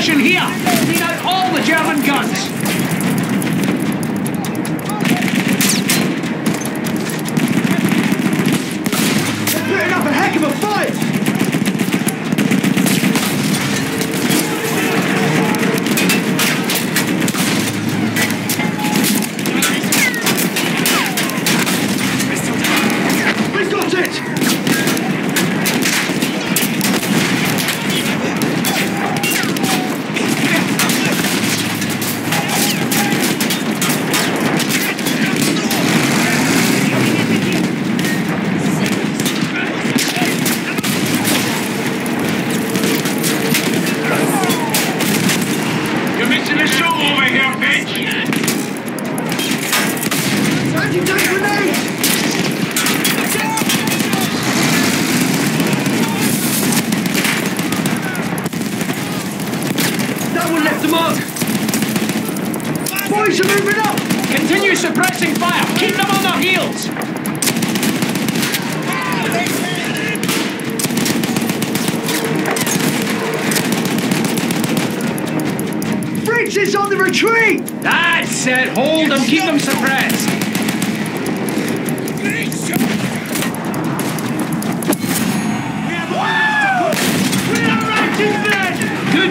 position here! Clean out all the German guns! That one left a mark! Boys are moving up! Continue suppressing fire! Keep them on their heels! Fritz is on the retreat! That's it! Hold them! Keep them suppressed!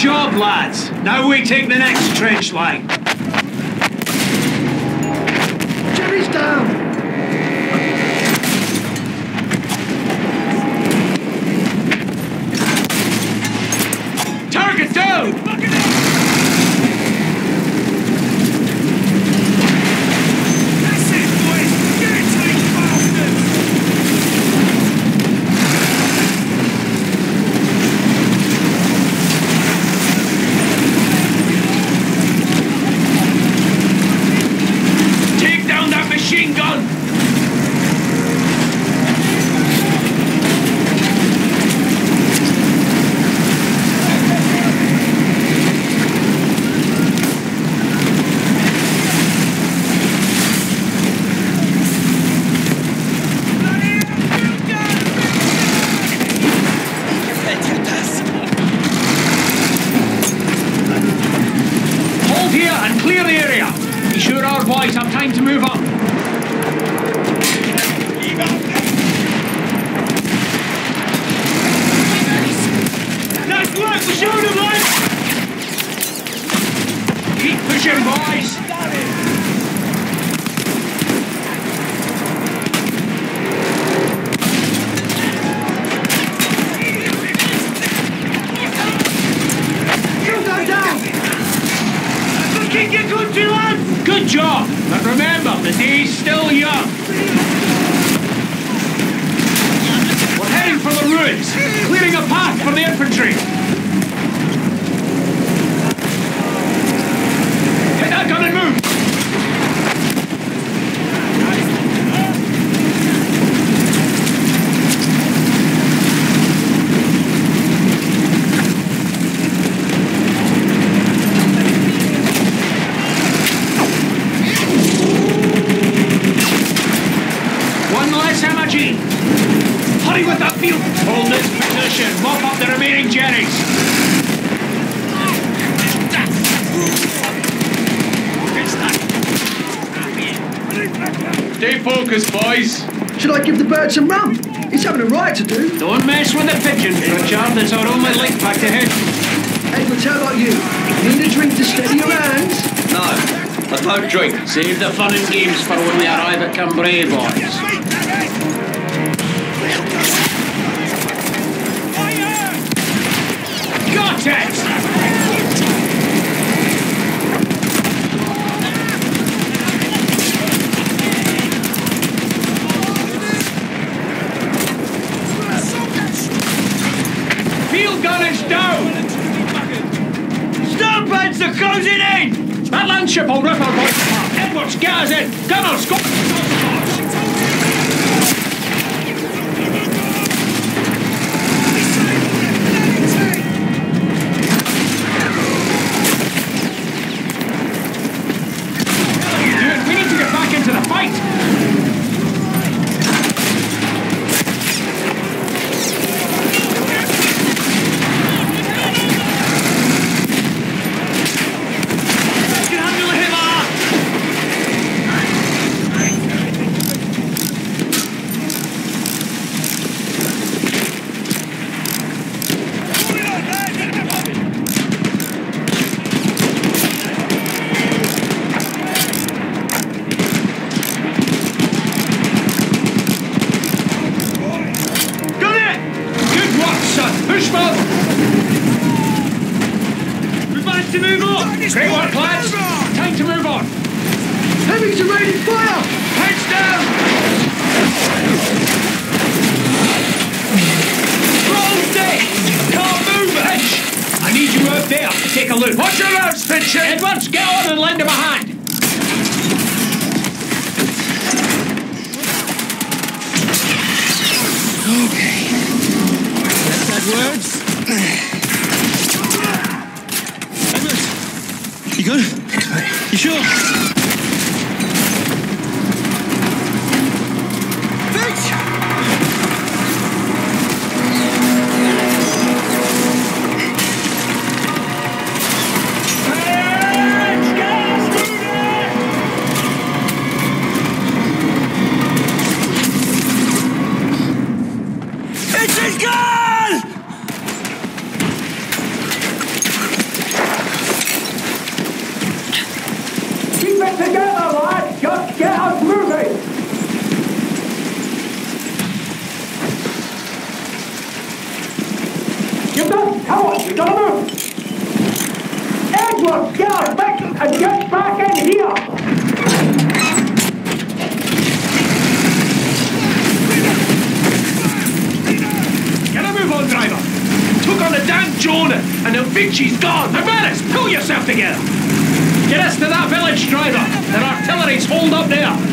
Job, lads! Now we take the next trench line. Jerry's down! Target down! Take down that machine gun! Hold here and clear the area. Be sure our boys have time to move on. Nice work, we showed him, lads! Keep pushing, boys! Path for the infantry. Hit that gun and move! One less MG. Hurry with that field. Hold this position. Mop up the remaining Jerrys. Stay focused, boys. Should I give the bird some rum? He's having a riot to do. Don't mess with the pigeons, Richard. That's our only link back to him. Edwards, how about you? Need a drink to steady your hands? No, I don't drink. Save the fun and games for when we arrive at Cambrai, boys. chance! Field gun is down! Starboard's are closing in! That landship, all right! Jonah, and the Vichy's gone! Havanas, pull yourself together! Get us to that village, driver! Their artillery's holed up there!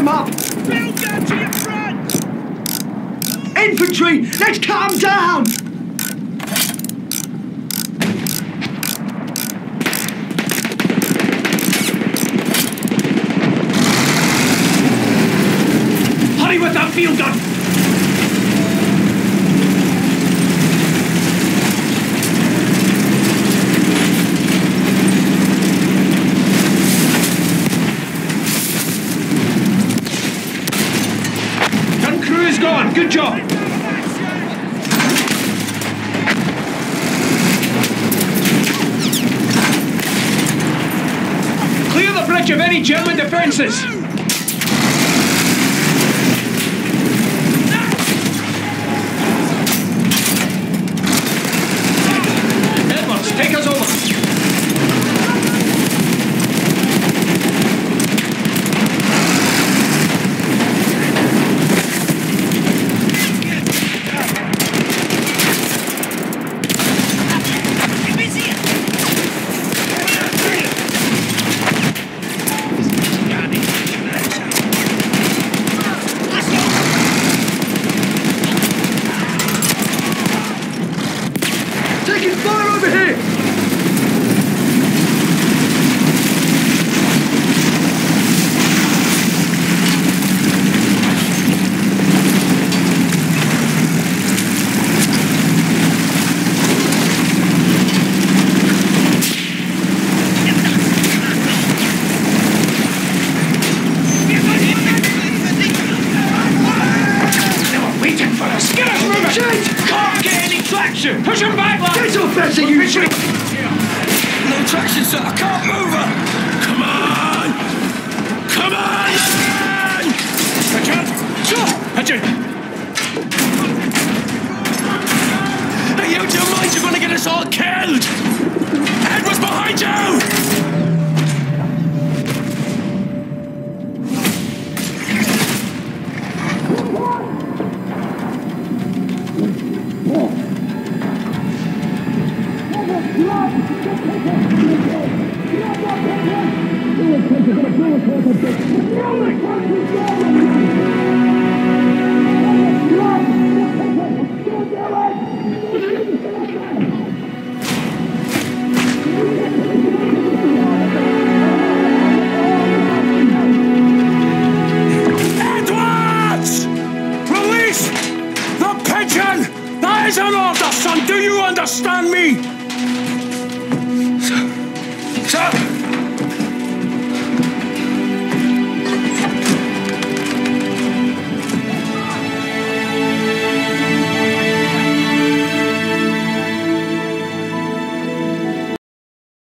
them up! To your front! Infantry, let's calm down! good job. Clear the bridge of any German defences.